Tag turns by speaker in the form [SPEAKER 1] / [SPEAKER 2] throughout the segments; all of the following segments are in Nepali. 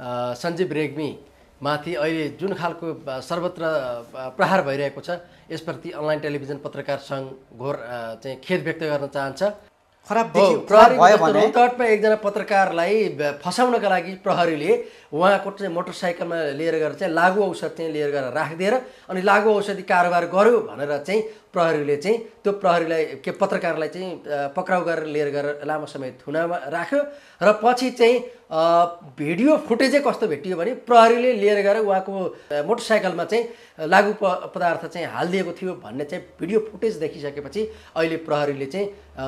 [SPEAKER 1] सञ्जीव रेग्मी माथि अहिले जुन खालको सर्वत्र प्रहार भइरहेको छ यसप्रति अनलाइन टेलिभिजन पत्रकार सङ्घ घोर चाहिँ खेद व्यक्त गर्न चाहन्छ।
[SPEAKER 2] खराब
[SPEAKER 1] रौतहटमा एकजना पत्रकारलाई फसाउनका लागि प्रहरीले उहाँको चाहिँ मोटरसाइकलमा लिएर गएर चाहिँ लागु औषध चाहिँ लिएर गएर राखिदिएर अनि लागु औषधि कारोबार गर्यो भनेर चाहिँ प्रहरीले चाहिँ त्यो प्रहरीलाई के पत्रकारलाई चाहिँ पक्राउ गरेर लिएर गएर लामो समय थुनामा राख्यो। र पछि चाहिँ भिडियो फुटेजै कस्तो भेटियो भने प्रहरीले लिएर गएर उहाँको मोटरसाइकलमा चाहिँ लागु प पदार्थ चाहिँ हालिदिएको थियो भन्ने चाहिँ भिडियो फुटेज देखिसकेपछि अहिले प्रहरीले चाहिँ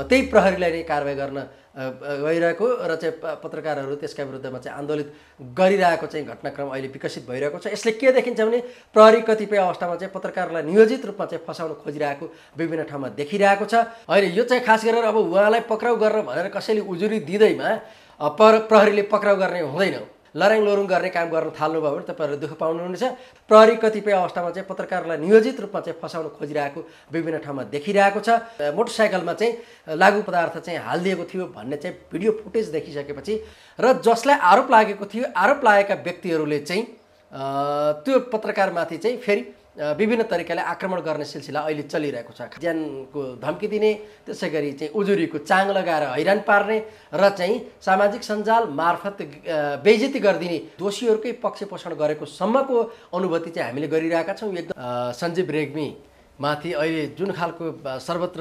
[SPEAKER 1] त्यही प्रहरीलाई नै कारवाही गर्न गइरहेको र चाहिँ पत्रकारहरू त्यसका विरुद्धमा चाहिँ आन्दोलित गरिरहेको चाहिँ घटनाक्रम अहिले विकसित भइरहेको छ। यसले के देखिन्छ भने प्रहरी कतिपय अवस्थामा चाहिँ पत्रकारलाई नियोजित रूपमा चाहिँ फसाउन खोजिरहेको विभिन्न ठाउँमा देखिरहेको छ। होइन यो चाहिँ खास गरेर अब उहाँलाई पक्राउ गरेर भनेर कसैले उजुरी दिँदैमा प्रहरीले पक्राउ गर्ने हुँदैन। लराङ लोरुङ गर्ने काम गर्न थाल्नुभयो भने तपाईँहरूले दुःख पाउनुहुनेछ। प्रहरी कतिपय अवस्थामा चाहिँ पत्रकारलाई नियोजित रूपमा चाहिँ फसाउन खोजिरहेको विभिन्न ठाउँमा देखिरहेको छ। मोटरसाइकलमा चाहिँ लागु पदार्थ चाहिँ हालिदिएको थियो भन्ने चाहिँ भिडियो फुटेज देखिसकेपछि र जसलाई आरोप लागेको थियो आरोप लागेका व्यक्तिहरूले चाहिँ त्यो पत्रकारमाथि चाहिँ फेरि विभिन्न तरिकाले आक्रमण गर्ने सिलसिला अहिले चलिरहेको छ। ज्यानको धम्की दिने त्यसै गरी चाहिँ उजुरीको चाङ लगाएर हैरान पार्ने र चाहिँ सामाजिक सञ्जाल मार्फत अ, बेइज्जती गरिदिने दोषीहरूकै पक्ष पोषण गरेको सम्मको अनुभूति चाहिँ हामीले गरिरहेका छौँ। एकदम सञ्जीव रेग्मी। माथि अहिले जुन खालको सर्वत्र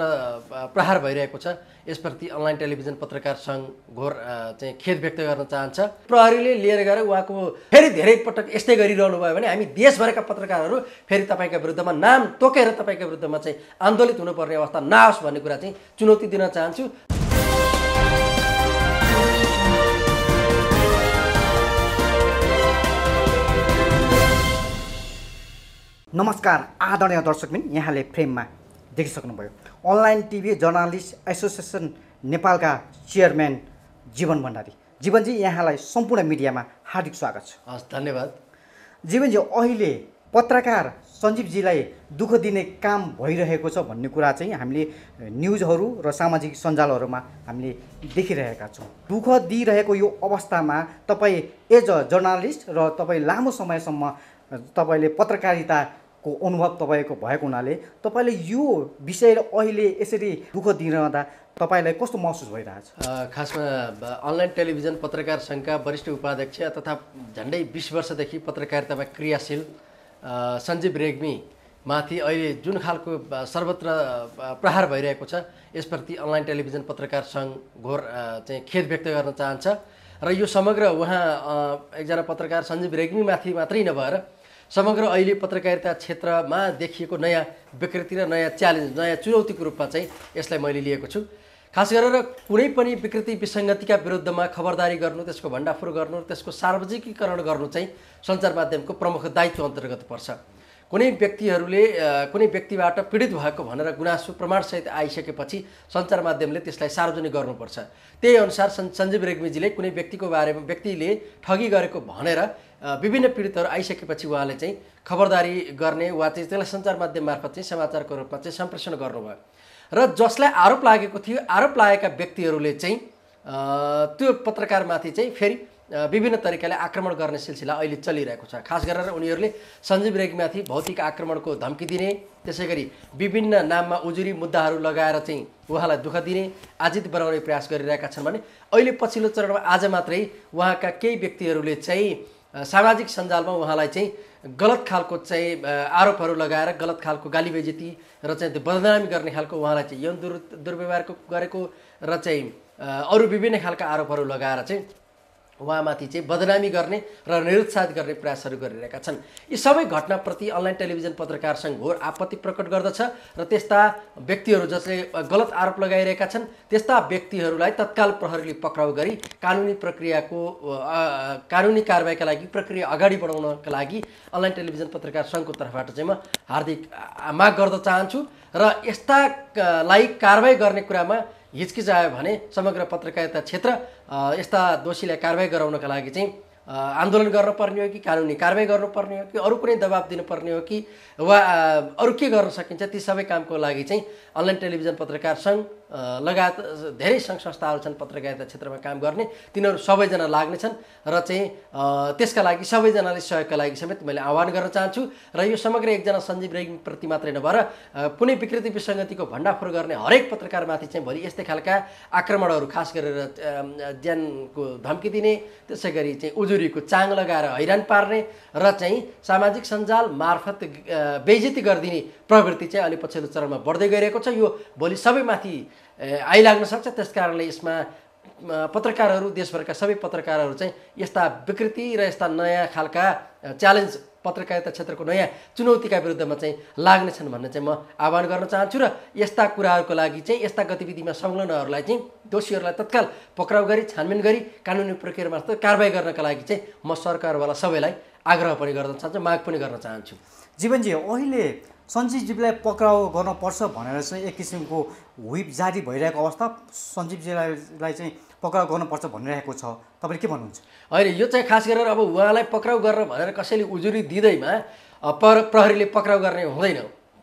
[SPEAKER 1] प्रहार भइरहेको छ यसप्रति अनलाइन टेलिभिजन पत्रकार सङ्घ घोर चाहिँ खेद व्यक्त गर्न चाहन्छ। प्रहरीले लिएर गएर उहाँको फेरि धेरै पटक यस्तै गरिरहनु भयो भने हामी देशभरका पत्रकारहरू फेरि तपाईँका विरुद्धमा नाम तोकेर तपाईँका विरुद्धमा चाहिँ आन्दोलित हुनुपर्ने अवस्था नआओस् भन्ने कुरा चाहिँ चुनौती दिन चाहन्छु।
[SPEAKER 2] नमस्कार आदरणीय दर्शकबिन यहाँले फ्रेममा देखिसक्नुभयो। अनलाइन टिभी जर्नालिस्ट एसोसिएसन नेपालका चेयरम्यान जीवन भण्डारी। जीवनजी यहाँलाई सम्पूर्ण मिडियामा हार्दिक स्वागत छ।
[SPEAKER 1] हस् धन्यवाद।
[SPEAKER 2] जीवनजी अहिले पत्रकार सञ्जीवजीलाई दुःख दिने काम भइरहेको छ भन्ने कुरा चाहिँ हामीले न्युजहरू र सामाजिक सञ्जालहरूमा हामीले देखिरहेका छौँ। दुःख दिइरहेको यो अवस्थामा तपाईँ एज अ जर्नालिस्ट र तपाईँ लामो समयसम्म तपाईँले पत्रकारिताको अनुभव तपाईँको भएको हुनाले तपाईँले यो विषयलाई अहिले यसरी दुःख दिइरहँदा तपाईँलाई कस्तो महसुस भइरहेछ?
[SPEAKER 1] खासमा अनलाइन टेलिभिजन पत्रकार सङ्घका वरिष्ठ उपाध्यक्ष तथा झन्डै बिस वर्षदेखि पत्रकारितामा क्रियाशील सञ्जीव रेग्मी माथि अहिले जुन खालको सर्वत्र प्रहार भइरहेको छ यसप्रति अनलाइन टेलिभिजन पत्रकार सङ्घ घोर चाहिँ खेद व्यक्त गर्न चाहन्छ। र यो समग्र उहाँ एकजना पत्रकार सञ्जीव रेग्मीमाथि मात्रै नभएर समग्र अहिले पत्रकारिता क्षेत्रमा देखिएको नयाँ विकृति र नयाँ च्यालेन्ज नयाँ चुनौतीको रूपमा चाहिँ यसलाई मैले लिएको छु। खास गरेर कुनै पनि विकृति विसङ्गतिका विरुद्धमा खबरदारी गर्नु त्यसको भण्डाफुर गर्नु त्यसको सार्वजनिकीकरण गर्नु चाहिँ सञ्चार माध्यमको प्रमुख दायित्व अन्तर्गत पर्छ। कुनै व्यक्तिहरूले कुनै व्यक्तिबाट पीडित भएको भनेर गुनासो प्रमाणसहित आइसकेपछि सञ्चार माध्यमले त्यसलाई सार्वजनिक गर्नुपर्छ। त्यही अनुसार सन् सञ्जीव रेग्मीजीले कुनै व्यक्तिको बारेमा व्यक्तिले ठगी गरेको भनेर विभिन्न पीडितहरू आइसकेपछि उहाँले चाहिँ खबरदारी गर्ने वा चाहिँ त्यसलाई सञ्चार माध्यम मार्फत चाहिँ समाचारको रूपमा चाहिँ सम्प्रेषण गर्नुभयो। र जसलाई आरोप लागेको थियो आरोप लागेका व्यक्तिहरूले चाहिँ त्यो पत्रकारमाथि चाहिँ फेरि विभिन्न तरिकाले आक्रमण गर्ने सिलसिला अहिले चलिरहेको छ। खास गरेर उनीहरूले सञ्जीव रेग्मीमाथि भौतिक आक्रमणको धम्की दिने त्यसै गरी विभिन्न नाममा उजुरी मुद्दाहरू लगाएर चाहिँ उहाँलाई दुःख दिने आजित बनाउने प्रयास गरिरहेका छन् भने अहिले पछिल्लो चरणमा आज मात्रै उहाँका केही व्यक्तिहरूले चाहिँ सामाजिक सञ्जालमा उहाँलाई चाहिँ गलत खालको चाहिँ आरोपहरू लगाएर गलत खालको गाली बेइज्जती र चाहिँ त्यो बदनामी गर्ने खालको उहाँलाई चाहिँ यौन दुर् दुर्व्यवहारको गरेको र चाहिँ अरू विभिन्न खालका आरोपहरू लगाएर चाहिँ उहाँमाथि चाहिँ बदनामी गर्ने र निरुत्साहित गर्ने प्रयासहरू गरिरहेका छन्। यी सबै घटनाप्रति अनलाइन टेलिभिजन पत्रकार सङ्घ घोर आपत्ति प्रकट गर्दछ र त्यस्ता व्यक्तिहरू जसले गलत आरोप लगाइरहेका छन् त्यस्ता व्यक्तिहरूलाई तत्काल प्रहरीले पक्राउ गरी कानुनी प्रक्रियाको कानुनी कारवाहीका लागि प्रक्रिया अगाडि बढाउनका लागि अनलाइन टेलिभिजन पत्रकार सङ्घको तर्फबाट चाहिँ म हार्दिक माग गर्न चाहन्छु। र यस्ता क- लाई कारवाही गर्ने कुरामा हिचकिचायो भने समग्र पत्रकारिता क्षेत्र यस्ता दोषीलाई कारवाही गराउनका लागि चाहिँ आन्दोलन गर्नुपर्ने हो कि कानुनी कारवाही गर्नुपर्ने हो कि अरू कुनै दबाब दिनुपर्ने हो कि वा अरू के गर्न सकिन्छ ती सबै कामको लागि चाहिँ अनलाइन टेलिभिजन पत्रकार सङ्घ लगायत धेरै सङ्घ संस्थाहरू छन् पत्रकारिता क्षेत्रमा काम गर्ने। तिनीहरू सबैजना लाग्नेछन् र चाहिँ त्यसका लागि सबैजनाले सहयोगका लागि समेत मैले आह्वान गर्न चाहन्छु र यो समग्र एकजना सञ्जीव रेग्मीप्रति मात्रै नभएर कुनै विकृति विसङ्गतिको भण्डाफोर गर्ने हरेक पत्रकारमाथि चाहिँ भोलि यस्तै खालका आक्रमणहरू खास गरेर ज्यानको धम्की दिने त्यसै गरी चाहिँ उजुरीको चाङ लगाएर हैरान पार्ने र चाहिँ सामाजिक सञ्जाल मार्फत अ, बेइज्जती गरिदिने प्रवृत्ति चाहिँ अहिले पछिल्लो चरणमा बढ्दै गइरहेको छ। यो भोलि सबैमाथि आइलाग्न सक्छ। त्यस कारणले यसमा पत्रकारहरू देशभरका सबै पत्रकारहरू चाहिँ यस्ता विकृति र यस्ता नयाँ खालका च्यालेन्ज पत्रकारिता क्षेत्रको नयाँ चुनौतीका विरुद्धमा चाहिँ लाग्नेछन् भन्ने चाहिँ म आह्वान गर्न चाहन्छु र यस्ता कुराहरूको लागि चाहिँ यस्ता गतिविधिमा संलग्नहरूलाई चाहिँ दोषीहरूलाई तत्काल पक्राउ गरी छानबिन गरी कानुनी प्रक्रिया मार्फत कारवाही गर्नका लागि चाहिँ म सरकारवाला सबैलाई आग्रह पनि गर्न चाहन्छु माग पनि गर्न चाहन्छु।
[SPEAKER 2] जीवनजी अहिले सञ्जीवजीलाई पक्राउ गर्नुपर्छ भनेर चाहिँ एक किसिमको व्हिप जारी भइरहेको अवस्था सञ्जीवजीलाई चाहिँ पक्राउ गर्नुपर्छ भनिरहेको छ। तपाईँले के भन्नुहुन्छ?
[SPEAKER 1] होइन यो चाहिँ खास गरेर अब उहाँलाई पक्राउ गरेर भनेर कसैले उजुरी दिँदैमा पर प्रहरीले पक्राउ गर्ने हुँदैन।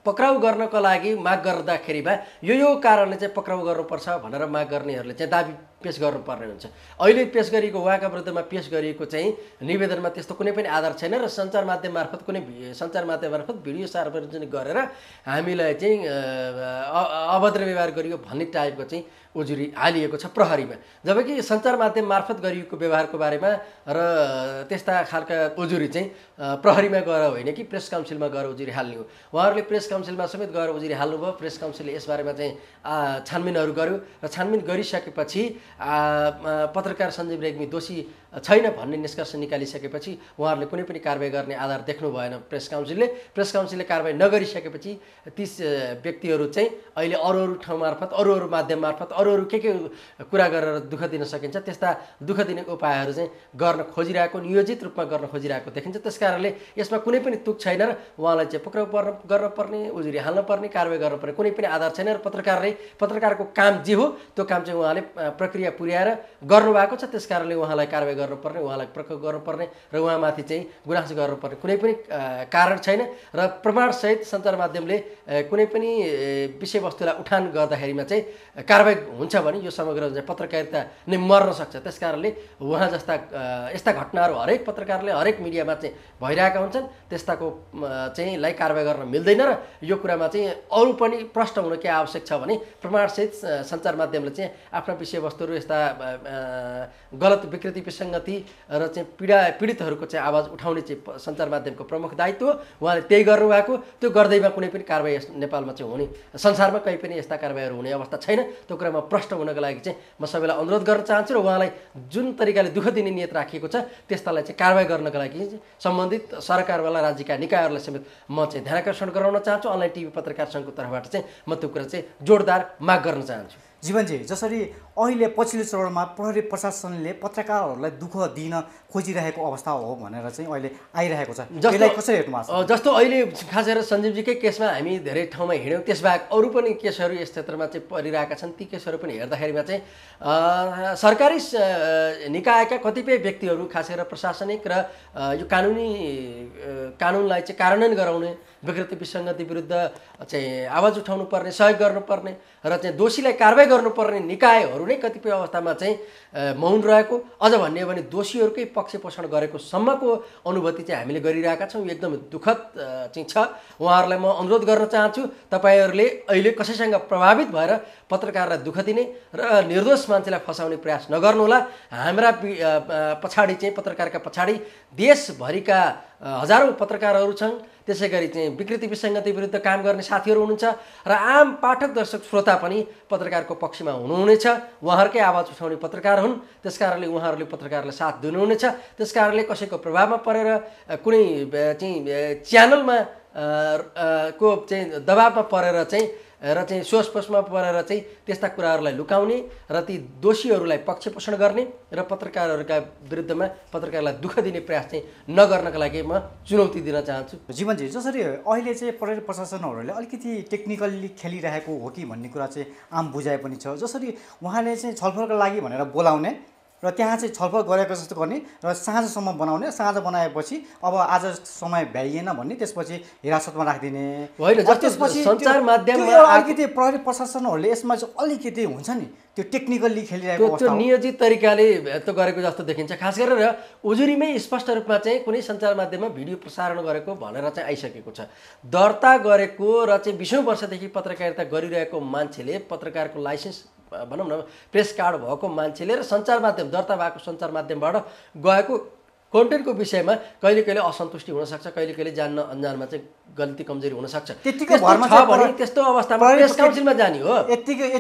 [SPEAKER 1] पक्राउ गर्नको लागि माग गर्दाखेरिमा यो यो कारणले चाहिँ पक्राउ गर्नुपर्छ भनेर माग गर्नेहरूले चाहिँ दाबी पेस गर्नुपर्ने हुन्छ अहिले पेस गरिएको उहाँका विरुद्धमा पेस गरिएको चाहिँ निवेदनमा त्यस्तो कुनै पनि आधार छैन र सञ्चार माध्यम मार्फत कुनै सञ्चार माध्यम मार्फत भिडियो सार्वजनिक गरेर हामीलाई चाहिँ अभद्र व्यवहार गरियो भन्ने टाइपको चाहिँ उजुरी हालिएको छ प्रहरीमा। जबकि सञ्चार माध्यम मार्फत गरिएको व्यवहारको बारेमा र त्यस्ता खालका उजुरी चाहिँ प्रहरीमा गएर होइन कि प्रेस काउन्सिलमा गएर उजुरी हाल्ने हो। उहाँहरूले प्रेस काउन्सिलमा समेत गएर उजुरी हाल्नुभयो। प्रेस काउन्सिलले यसबारेमा चाहिँ छानबिनहरू गर्यो। र छानबिन गरिसकेपछि पत्रकार सञ्जीव रेग्मी दोषी छैन भन्ने निष्कर्ष निकालिसकेपछि उहाँहरूले कुनै पनि कारवाही गर्ने आधार देख्नु भएन प्रेस काउन्सिलले। प्रेस काउन्सिलले कारवाही नगरिसकेपछि अ, व्यक्तिहरू चाहिँ अहिले अरू अरू ठाउँ मार्फत अरू अरू माध्यम मार्फत अरू अरू के के कुरा गरेर दुःख दिन सकिन्छ त्यस्ता दुःख दिने उपायहरू चाहिँ गर्न खोजिरहेको नियोजित रूपमा गर्न खोजिरहेको देखिन्छ। त्यस कारणले यसमा कुनै पनि तुक छैन र उहाँलाई चाहिँ पक्राउ पर्न गर्न पर्ने उजुरी हाल्न पर्ने कारवाही गर्नुपर्ने कुनै पनि आधार छैन र पत्रकारले पत्रकारको काम जे हो त्यो काम चाहिँ उहाँले प्रक्रिया पुर्याएर गर्नुभएको छ। त्यस कारणले उहाँलाई कारवाही गर्नुपर्ने उहाँलाई प्रयोग गर्नुपर्ने र उहाँमाथि चाहिँ गुनासो गर्नुपर्ने। कुनै पनि कारण छैन र प्रमाणसहित सञ्चार माध्यमले कुनै पनि विषयवस्तुलाई उठान गर्दाखेरिमा चाहिँ कारवाही हुन्छ भने यो समग्र पत्रकारिता नै मर्न सक्छ। त्यस कारणले उहाँ जस्ता यस्ता घटनाहरू हरेक पत्रकारले हरेक मिडियामा चाहिँ भइरहेका हुन्छन्। त्यस्ताको चाहिँ लाई कारवाही गर्न मिल्दैन र यो कुरामा चाहिँ अरू पनि प्रश्न हुन के आवश्यक छ भने प्रमाणसहित सञ्चार माध्यमले चाहिँ आफ्ना विषयवस्तुहरू यस्ता गलत विकृति विसङ्गति र चाहिँ पीडा पीडितहरूको चाहिँ आवाज उठाउने चाहिँ सञ्चार माध्यमको प्रमुख दायित्व उहाँले त्यही गर्नुभएको त्यो गर्दैमा कुनै पनि कारवाही नेपालमा चाहिँ हुने संसारमा कहीँ पनि यस्ता कारवाहीहरू हुने अवस्था छैन। त्यो कुरामा प्रश्न हुनको लागि चाहिँ म सबैलाई अनुरोध गर्न चाहन्छु र उहाँलाई जुन तरिकाले दुःख दिने नियत राखिएको छ त्यस्तालाई चाहिँ कारवाही गर्नको लागि सम्बन्धित सरकारवाला राज्यका निकायहरूलाई समेत म चाहिँ ध्यानकर्षण गराउन चाहन्छु। अनलाइन टिभी पत्रकार सङ्घको तर्फबाट चाहिँ म त्यो कुरा चाहिँ जोडदार माग गर्न चाहन्छु।
[SPEAKER 2] जीवनजी जसरी अहिले पछिल्लो चरणमा प्रहरी प्रशासनले पत्रकारहरूलाई दुःख दिन खोजिरहेको अवस्था हो भनेर चाहिँ अहिले आइरहेको छ। यसलाई कसरी हेर्नु भएको छ?
[SPEAKER 1] अ, जस्तो अहिले खास गरेर सञ्जीवजीकै केसमा हामी धेरै ठाउँमा हिँड्यौँ त्यसबाहेक अरू पनि केसहरू यस क्षेत्रमा चाहिँ परिरहेका छन् ती केसहरू पनि हेर्दाखेरिमा चाहिँ सरकारी निकायका कतिपय व्यक्तिहरू खास गरेर प्रशासनिक र यो कानुनी कानुनलाई चाहिँ कार्यान्वयन गराउने विकृति विसङ्गति विरुद्ध चाहिँ आवाज उठाउनु पर्ने सहयोग गर्नुपर्ने र चाहिँ दोषीलाई कारवाही गर्नुपर्ने निकायहरू नै कतिपय अवस्थामा चाहिँ मौन रहेको। अझ भन्ने हो भने दोषीहरूकै पक्ष पोषण गरेको सम्मको अनुभूति चाहिँ हामीले गरिरहेका छौँ। एकदमै दुःखद चाहिँ छ। उहाँहरूलाई म अनुरोध गर्न चाहन्छु तपाईँहरूले अहिले कसैसँग प्रभावित भएर पत्रकारलाई दुःख दिने र निर्दोष मान्छेलाई फसाउने प्रयास नगर्नुहोला। हाम्रा पछाडि चाहिँ पत्रकारका पछाडि देशभरिका हजारौँ पत्रकारहरू छन्। त्यसै गरी चाहिँ विकृति विसङ्गति विरुद्ध काम गर्ने साथीहरू हुनुहुन्छ र आम पाठक दर्शक श्रोता पनि पत्रकारको पक्षमा हुनुहुनेछ। उहाँहरूकै आवाज उठाउने पत्रकार हुन्। त्यस कारणले उहाँहरूले पत्रकारलाई साथ दिनुहुनेछ। त्यस कारणले कसैको प्रभावमा परेर कुनै चाहिँ च्यानलमा को चाहिँ दबावमा परेर चाहिँ र चाहिँ सोचपोसमा परेर चाहिँ त्यस्ता कुराहरूलाई लुकाउने र ती दोषीहरूलाई पक्षपोषण गर्ने र पत्रकारहरूका विरुद्धमा पत्रकारलाई दुःख दिने प्रयास चाहिँ नगर्नका लागि म चुनौती दिन चाहन्छु।
[SPEAKER 2] जीवनजी जसरी अहिले चाहिँ प्रहरी प्रशासनहरूले अलिकति टेक्निकल्ली खेलिरहेको हो कि भन्ने कुरा चाहिँ आम बुझाइ पनि छ। जसरी उहाँले चाहिँ छलफलको लागि भनेर बोलाउने र त्यहाँ चाहिँ छलफल गरेको जस्तो गर्ने र साँझसम्म बनाउने साँझ बनाएपछि अब आज समय भ्याइएन भन्ने त्यसपछि हिरासतमा राखिदिने।
[SPEAKER 1] होइन,
[SPEAKER 2] त्यसपछि अलिकति प्रहरी प्रशासनहरूले यसमा चाहिँ अलिकति हुन्छ नि। त्यो टेक्निकल्ली खेलिरहेको
[SPEAKER 1] त्यो। नियोजित तरिकाले त्यो गरेको जस्तो देखिन्छ खास गरेर उजुरीमै स्पष्ट रूपमा चाहिँ कुनै सञ्चार माध्यममा भिडियो प्रसारण गरेको भनेर चाहिँ आइसकेको छ दर्ता गरेको र चाहिँ बिसौँ वर्षदेखि पत्रकारिता गरिरहेको मान्छेले पत्रकारको लाइसेन्स भनौँ न प्रेस कार्ड भएको मान्छेले र सञ्चार माध्यम दर्ता भएको सञ्चार माध्यमबाट गएको कन्टेन्टको विषयमा कहिले कहिले असन्तुष्टि हुनसक्छ कहिले कहिले जान्न अनजानमा चाहिँ गल्ती कमजोरी हुनसक्छ। त्यस्तो छ भने अवस्थामा प्रेस काउन्सिलमा जाने हो।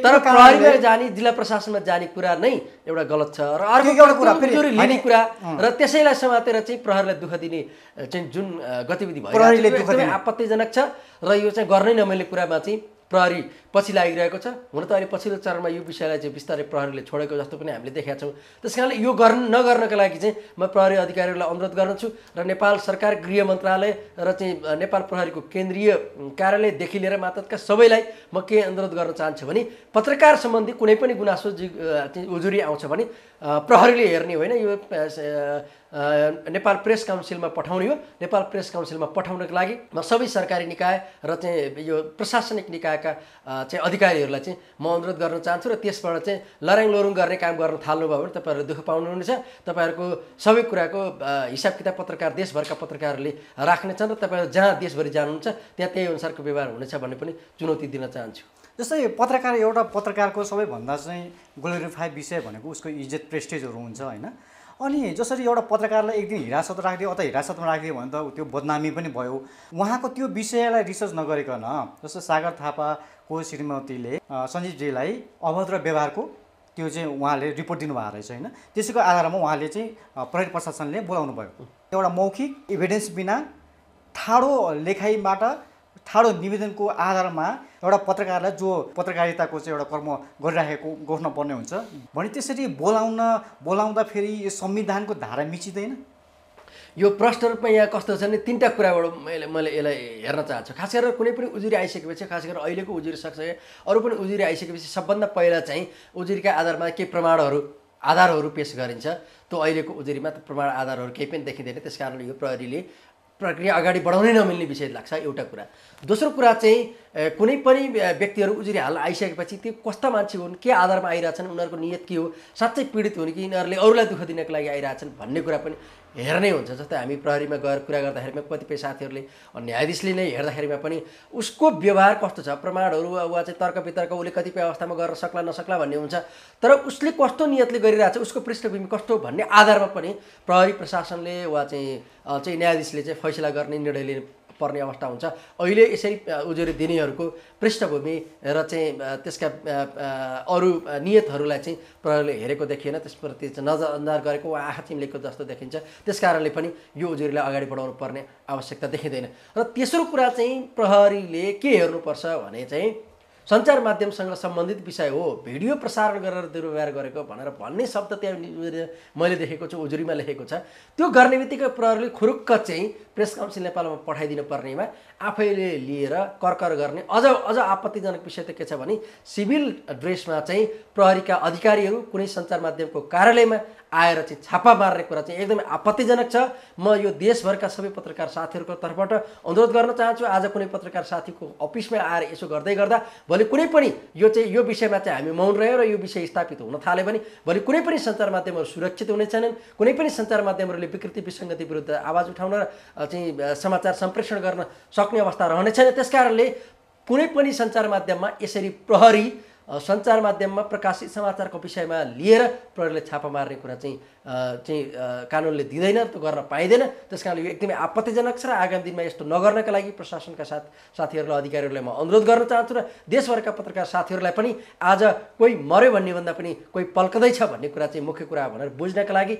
[SPEAKER 1] तर प्रहरीमा जाने जिल्ला प्रशासनमा जाने कुरा नै एउटा गलत छ र अर्को
[SPEAKER 2] एउटा कुरा
[SPEAKER 1] लिने कुरा र त्यसैलाई समातेर चाहिँ प्रहरीलाई दुःख दिने चाहिँ जुन गतिविधि एकदमै
[SPEAKER 2] दिने।
[SPEAKER 1] आपत्तिजनक छ र यो चाहिँ गर्नै नमिल्ने कुरामा चाहिँ प्रहरी पछि लागिरहेको छ। हुन त अहिले पछिल्लो चरणमा यो विषयलाई चाहिँ बिस्तारै प्रहरीले छोडेको जस्तो पनि हामीले देखेका छौँ। त्यस कारणले यो गर्न नगर्नका लागि चाहिँ म प्रहरी अधिकारीहरूलाई अनुरोध गर्दछु र नेपाल सरकार गृह मन्त्रालय र चाहिँ नेपाल प्रहरीको केन्द्रीय कार्यालयदेखि लिएर मातहतका सबैलाई म के अनुरोध गर्न चाहन्छु भने पत्रकार सम्बन्धी कुनै पनि गुनासो उजुरी आउँछ भने प्रहरीले हेर्ने होइन। यो नेपाल प्रेस काउन्सिलमा पठाउने हो। नेपाल प्रेस काउन्सिलमा पठाउनको लागि म सबै सरकारी निकाय र चाहिँ यो प्रशासनिक निकायका चाहिँ अधिकारीहरूलाई चाहिँ म अनुरोध गर्न चाहन्छु र त्यसबाट चाहिँ लराङ लोरुङ गर्ने काम गर्न थाल्नुभयो भने तपाईँहरूले दुःख पाउनुहुनेछ। तपाईँहरूको सबै कुराको हिसाब किताब पत्रकार देशभरका पत्रकारहरूले राख्नेछन् र तपाईँहरू जहाँ देशभरि जानुहुन्छ त्यहाँ त्यही अनुसारको व्यवहार हुनेछ भन्ने पनि चुनौती दिन चाहन्छु।
[SPEAKER 2] जस्तै पत्रकार एउटा पत्रकारको सबैभन्दा चाहिँ ग्लोरिफाई विषय भनेको उसको इज्जत प्रेस्टेजहरू हुन्छ होइन। अनि जसरी एउटा पत्रकारलाई एक दिन हिरासत राखिदियो अथवा हिरासतमा राखिदियो भने त त्यो बदनामी पनि भयो। उहाँको त्यो विषयलाई रिसर्च नगरिकन जस्तो सागर थापाको श्रीमतीले सञ्जीवजीलाई अभद्र व्यवहारको त्यो चाहिँ उहाँले रिपोर्ट दिनुभएको रहेछ होइन? त्यसैको आधारमा उहाँले चाहिँ प्रहरी प्रशासनले बोलाउनु भयो। एउटा मौखिक इभिडेन्स बिना ठाडो लेखाइबाट ठाडो निवेदनको आधारमा एउटा पत्रकारलाई जो पत्रकारिताको चाहिँ एउटा कर्म गरिराखेको गर्नुपर्ने हुन्छ। भने त्यसरी बोलाउन बोलाउँदा फेरि यो संविधानको धारा मिचिँदैन।
[SPEAKER 1] यो प्रश्न रूपमा यहाँ कस्तो छ भने तिनवटा कुराबाट मैले मैले यसलाई हेर्न चाहन्छु। खास गरेर कुनै पनि उजुरी आइसकेपछि खास गरेर अहिलेको उजुरी सक्छ अरू पनि उजुरी आइसकेपछि सबभन्दा पहिला चाहिँ उजुरीका आधारमा केही प्रमाणहरू आधारहरू पेस गरिन्छ। त्यो अहिलेको उजुरीमा त प्रमाण आधारहरू केही पनि देखिँदैन। त्यस कारणले यो प्रहरीले प्रक्रिया अगाडि बढाउनै नमिल्ने विषय लाग्छ एउटा कुरा। दोस्रो कुरा चाहिँ कुनै पनि व्य- व्यक्तिहरू उजुरी हाल्न आइसकेपछि त्यो कस्ता मान्छे हुन् के आधारमा आइरहेछन् उनीहरूको नियत के हो साँच्चै पीडित हुन् कि यिनीहरूले अरूलाई दुःख दिनको लागि आइरहेछन् भन्ने कुरा पनि हेर्नै हुन्छ। जस्तै हामी प्रहरीमा गएर कुरा गर्दाखेरिमा कतिपय साथीहरूले न्यायाधीशले नै हेर्दाखेरिमा पनि उसको व्यवहार कस्तो छ प्रमाणहरू वा चाहिँ तर्क वितर्क उसले कतिपय अवस्थामा गर्न सक्ला नसक्ला भन्ने हुन्छ। तर उसले कस्तो नियतले गरिरहेको छ उसको पृष्ठभूमि कस्तो भन्ने आधारमा पनि प्रहरी प्रशासनले वा चाहिँ चाहिँ न्यायाधीशले चाहिँ फैसला गर्ने निर्णय लिनु पर्ने अवस्था हुन्छ। अहिले यसरी उजुरी दिनेहरूको पृष्ठभूमि र चाहिँ त्यसका अरू नियतहरूलाई चाहिँ प्रहरीले हेरेको देखिएन। त्यसप्रति चाहिँ नजरअन्दाज गरेको वा आँखा चिम्लेको जस्तो देखिन्छ। त्यस कारणले पनि यो उजुरीलाई अगाडि बढाउनु पर्ने आवश्यकता देखिँदैन। र तेस्रो कुरा चाहिँ प्रहरीले के हेर्नुपर्छ भने चाहिँ सञ्चार माध्यमसँग सम्बन्धित विषय हो। भिडियो प्रसारण गरेर दुर्व्यवहार गरेको भनेर भन्ने शब्द त्यहाँ मैले देखेको छु उजुरीमा लेखेको छ। त्यो गर्ने बित्तिकै प्रहरीले खुरुक्क चाहिँ प्रेस काउन्सिल नेपालमा पठाइदिनु पर्नेमा आफैले लिएर करकर गर्ने। अझ अझ आपत्तिजनक विषय त के छ भने सिभिल ड्रेसमा चाहिँ प्रहरीका अधिकारीहरू कुनै सञ्चार माध्यमको कार्यालयमा आएर चाहिँ छापा मार्ने कुरा चाहिँ एकदमै आपत्तिजनक छ। म यो देशभरका सबै पत्रकार साथीहरूको तर्फबाट अनुरोध गर्न चाहन्छु आज कुनै पत्रकार साथीको अफिसमा आएर यसो गर्दै गर्दा भोलि कुनै पनि यो चाहिँ यो विषयमा चाहिँ हामी मौन रह्यौँ र यो विषय स्थापित हुन थाल्यो भने भोलि कुनै पनि सञ्चार माध्यमहरू सुरक्षित हुने छैनन् कुनै पनि सञ्चार माध्यमहरूले विकृति विसङ्गति विरुद्ध आवाज उठाउन र चाहिँ समाचार सम्प्रेषण गर्न सक्ने अवस्था रहने छैन त्यस कारणले कुनै पनि सञ्चार माध्यममा यसरी प्रहरी सञ्चार माध्यममा प्रकाशित समाचारको विषयमा लिएर प्रहरीले छापा मार्ने कुरा चाहिँ चाहिँ कानुनले दिँदैन त्यो गर्न पाइँदैन। त्यस कारणले यो एकदमै आपत्तिजनक छ। र आगामी दिनमा यस्तो नगर्नका लागि प्रशासनका साथ साथीहरूलाई अधिकारीहरूलाई म अनुरोध गर्न चाहन्छु र देशभरका पत्रकार साथीहरूलाई पनि आज कोही मऱ्यो भन्ने भन्दा पनि कोही पल्कदैछ भन्ने कुरा चाहिँ मुख्य कुरा भनेर बुझ्नका लागि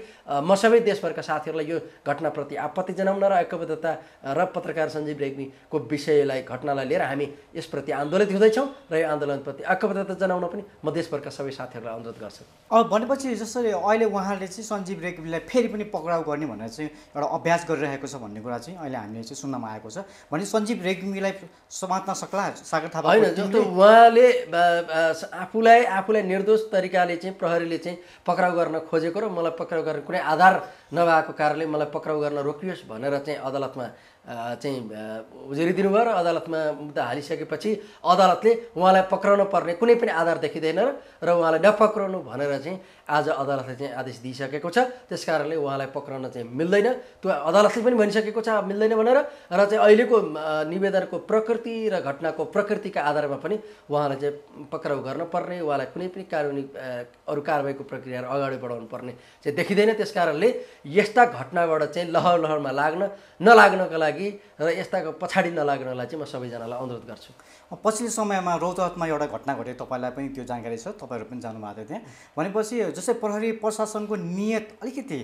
[SPEAKER 1] म सबै देशभरका साथीहरूलाई यो घटनाप्रति आपत्ति जनाउन र ऐक्यबद्धता र पत्रकार सञ्जीव रेग्मीको विषयलाई घटनालाई लिएर हामी यसप्रति आन्दोलित हुँदैछौँ र यो आन्दोलनप्रति ऐक्यबद्धता जनाउन पनि म देशभरका सबै साथीहरूलाई अनुरोध गर्छु।
[SPEAKER 2] भनेपछि जसरी अहिले उहाँले चाहिँ सञ्जीव रेग्मीलाई फेरि पनि पक्राउ गर्ने भनेर चाहिँ एउटा अभ्यास गरिरहेको छ भन्ने कुरा चाहिँ अहिले हामीले चाहिँ सुन्नमा आएको छ। भने सञ्जीव रेग्मीलाई समात्न सक्ला? सागर थापा
[SPEAKER 1] होइन जस्तो उहाँले आफूलाई आफूलाई निर्दोष तरिकाले चाहिँ प्रहरीले चाहिँ पक्राउ गर्न खोजेको र मलाई पक्राउ गर्न कुनै आधार नभएको कारणले मलाई पक्राउ गर्न रोकियोस् भनेर चाहिँ अदालतमा चाहिँ अ, उजुरी दिनुभयो र अदालतमा मुद्दा हालिसकेपछि अदालतले उहाँलाई पक्राउन पर्ने कुनै पनि आधार देखिँदैन र उहाँलाई नपक्राउनु भनेर चाहिँ आज अदालतले चाहिँ आदेश दिइसकेको छ। त्यस कारणले उहाँलाई पक्राउन चाहिँ मिल्दैन। त्यो अदालतले पनि भनिसकेको छ मिल्दैन भनेर। र चाहिँ अहिलेको निवेदनको प्रकृति र घटनाको प्रकृतिका आधारमा पनि उहाँलाई चाहिँ पक्राउ गर्न पर्ने उहाँलाई कुनै पनि कानुनी अरू कारवाहीको प्रक्रियाहरू अगाडि बढाउनु पर्ने चाहिँ देखिँदैन। त्यस कारणले यस्ता घटनाबाट चाहिँ लहर लहरमा लाग्न नलाग्नको लागि र यस्ताको पछाडि नलाग्नलाई चाहिँ म सबैजनालाई अनुरोध गर्छु।
[SPEAKER 2] पछिल्लो समयमा रौतहटमा एउटा घटना घट्यो तपाईँलाई पनि त्यो जानकारी छ तपाईँहरू पनि जानुभएको थियो त्यहाँ। भनेपछि जस्तै प्रहरी प्रशासनको नियत अलिकति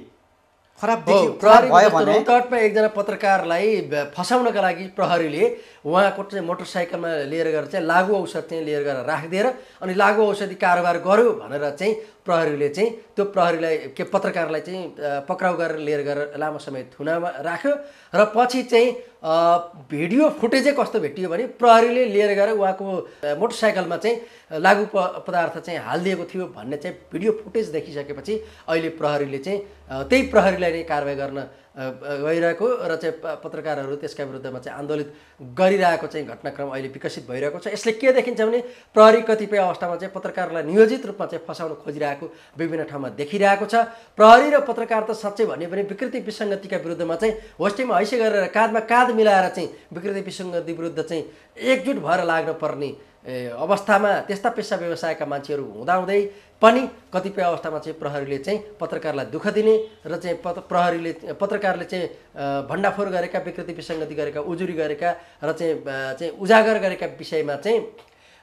[SPEAKER 2] खराब
[SPEAKER 1] रौतहटमा एकजना पत्रकारलाई फसाउनका लागि प्रहरीले उहाँको चाहिँ मोटरसाइकलमा लिएर गएर चाहिँ लागु औषध चाहिँ लिएर गएर राखिदिएर अनि लागु औषधि कारोबार गर्यो भनेर चाहिँ प्रहरीले चाहिँ त्यो प्रहरीलाई के पत्रकारलाई चाहिँ पक्राउ गरेर लिएर गएर लामो समय थुनामा राख्यो। र पछि चाहिँ भिडियो फुटेजै कस्तो भेटियो भने प्रहरीले लिएर गएर उहाँको मोटरसाइकलमा चाहिँ लागु प पदार्थ चाहिँ हालिदिएको थियो भन्ने चाहिँ भिडियो फुटेज देखिसकेपछि अहिले प्रहरीले चाहिँ त्यही प्रहरीलाई नै कारवाही गर्न गइरहेको र चाहिँ पत्रकारहरू त्यसका विरुद्धमा चाहिँ आन्दोलित गरिरहेको चाहिँ घटनाक्रम अहिले विकसित भइरहेको छ। यसले के देखिन्छ भने प्रहरी कतिपय अवस्थामा चाहिँ पत्रकारलाई नियोजित रूपमा चाहिँ फसाउन खोजिरहेको विभिन्न ठाउँमा देखिरहेको छ। प्रहरी र पत्रकार त साँच्चै भन्यो भने विकृति विसङ्गतिका विरुद्धमा चाहिँ होस्टेमा हैसे गरेर काँधमा काँध मिलाएर चाहिँ विकृति विसङ्गति विरुद्ध चाहिँ एकजुट भएर लाग्न पर्ने ए, अवस्थामा त्यस्ता पेसा व्यवसायका मान्छेहरू हुँदाहुँदै पनि कतिपय अवस्थामा चाहिँ प्रहरीले चाहिँ पत्रकारलाई दुःख दिने र चाहिँ पत्र प्रहरीले पत्रकारले चाहिँ भण्डाफोर गरेका विकृति विसङ्गति गरेका उजुरी गरेका र चाहिँ चाहिँ उजागर गरेका विषयमा चाहिँ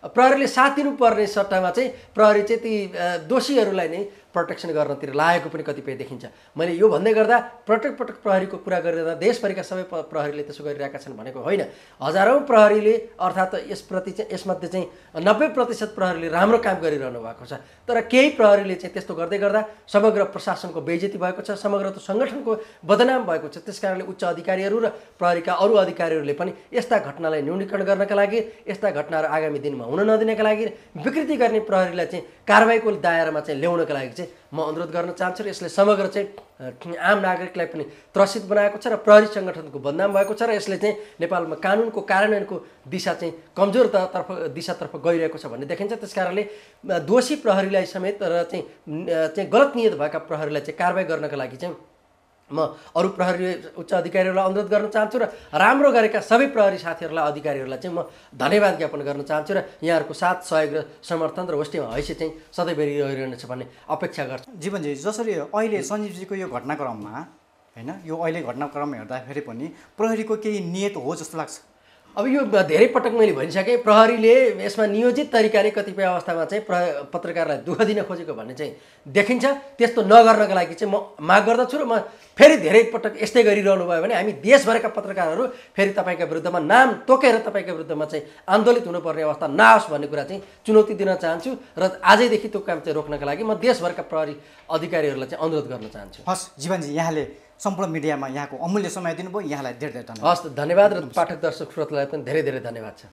[SPEAKER 1] प्रहरीले साथ दिनुपर्ने सट्टामा चाहिँ प्रहरी चाहिँ ती दोषीहरूलाई नै प्रोटेक्सन गर्नतिर लागेको पनि कतिपय देखिन्छ। मैले यो भन्दै गर्दा पटक पटक प्रहरीको कुरा गरिरहँदा देशभरिका सबै प्रहरीले त्यसो गरिरहेका छन् भनेको होइन। हजारौँ प्रहरीले अर्थात् यसप्रति चाहिँ यसमध्ये चाहिँ नब्बे प्रतिशत प्रहरीले राम्रो काम गरिरहनु भएको छ। तर केही प्रहरीले चाहिँ त्यस्तो गर्दै गर्दा समग्र प्रशासनको बेइज्जती भएको छ समग्र त्यो सङ्गठनको बदनाम भएको छ। त्यस कारणले उच्च अधिकारीहरू र प्रहरीका अरू अधिकारीहरूले पनि यस्ता घटनालाई न्यूनीकरण गर्नका लागि यस्ता घटनाहरू आगामी दिनमा हुन नदिनका लागि विकृति गर्ने प्रहरीलाई चाहिँ कारवाहीको दायरामा चाहिँ ल्याउनका लागि चाहिँ म अनुरोध गर्न चाहन्छु र यसले समग्र चाहिँ आम नागरिकलाई पनि त्रसित बनाएको छ र प्रहरी सङ्गठनको बदनाम भएको छ र यसले चाहिँ नेपालमा कानुनको कार्यान्वयनको दिशा चाहिँ कमजोर त- तर्फ दिशातर्फ गइरहेको छ भन्ने देखिन्छ। त्यस कारणले दोषी प्रहरीलाई समेत र चाहिँ चाहिँ गलत नियत भएका प्रहरीलाई चाहिँ कारवाही गर्नका लागि चाहिँ म अरू प्रहरी उच्च अधिकारीहरूलाई अनुरोध गर्न चाहन्छु र राम्रो गरेका सबै प्रहरी साथीहरूलाई अधिकारीहरूलाई चाहिँ म धन्यवाद ज्ञापन गर्न चाहन्छु र यहाँहरूको साथ सहयोग र समर्थन र होस्टेमा हैसियत चाहिँ सधैँभरि रहिरहनेछ भन्ने अपेक्षा गर्छु।
[SPEAKER 2] जीवनजी जसरी अहिले सञ्जीवजीको यो घटनाक्रममा होइन यो अहिले घटनाक्रम हेर्दाखेरि पनि प्रहरीको केही नियत हो जस्तो लाग्छ।
[SPEAKER 1] अब यो धेरै पटक मैले भनिसकेँ। प्रहरीले यसमा नियोजित तरिकाले कतिपय अवस्थामा चाहिँ प्र पत्रकारलाई दुःख दिन खोजेको भन्ने चाहिँ देखिन्छ। त्यस्तो नगर्नको लागि चाहिँ म माग गर्दछु र म फेरि धेरै पटक यस्तै गरिरहनु भयो भने हामी देशभरका पत्रकारहरू फेरि तपाईँका विरुद्धमा नाम तोकेर तपाईँका विरुद्धमा चाहिँ आन्दोलित हुनुपर्ने अवस्था नआओस् भन्ने कुरा चाहिँ चुनौती दिन चाहन्छु र आजैदेखि त्यो काम चाहिँ रोक्नका लागि म देशभरका प्रहरी अधिकारीहरूलाई चाहिँ अनुरोध गर्न चाहन्छु।
[SPEAKER 2] हस् जीवनजी यहाँले सम्पूर्ण मिडियामा यहाँको अमूल्य समय दिनुभयो। यहाँलाई धेरै धेरै धन्यवाद।
[SPEAKER 1] हस् धन्यवाद र पाठक दर्शक श्रोतलाई पनि धेरै धेरै धन्यवाद छ।